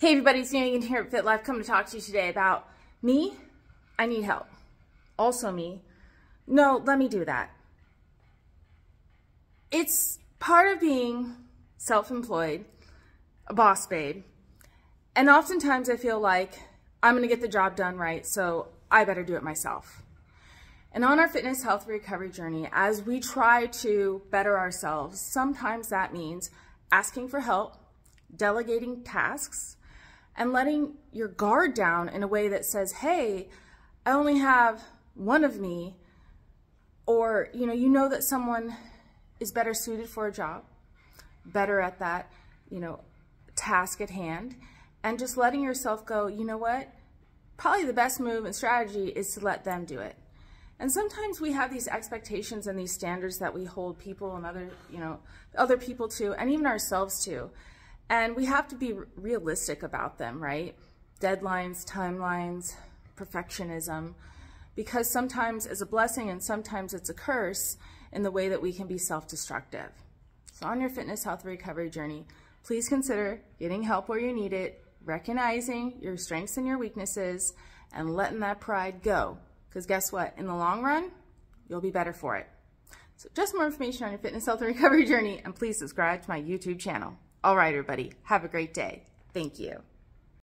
Hey everybody, it's Nanny here at Fit Life coming to talk to you today about me, I need help. Also me, no, let me do that. It's part of being self-employed, a boss babe, and oftentimes I feel like I'm gonna get the job done right, so I better do it myself. And on our fitness, health, recovery journey, as we try to better ourselves, sometimes that means asking for help, delegating tasks, and letting your guard down in a way that says, hey, I only have one of me, or you know, you know that someone is better suited for a job, better at that, you know, task at hand, and just letting yourself go, you know what? Probably the best move and strategy is to let them do it. And sometimes we have these expectations and these standards that we hold people and other, you know, other people to, and even ourselves to. And we have to be realistic about them, right? Deadlines, timelines, perfectionism, because sometimes it's a blessing and sometimes it's a curse in the way that we can be self-destructive. So on your fitness, health, recovery journey, please consider getting help where you need it, recognizing your strengths and your weaknesses, and letting that pride go. Because guess what? In the long run, you'll be better for it. So just more information on your fitness, health, and recovery journey, and please subscribe to my YouTube channel. All right, everybody, have a great day. Thank you.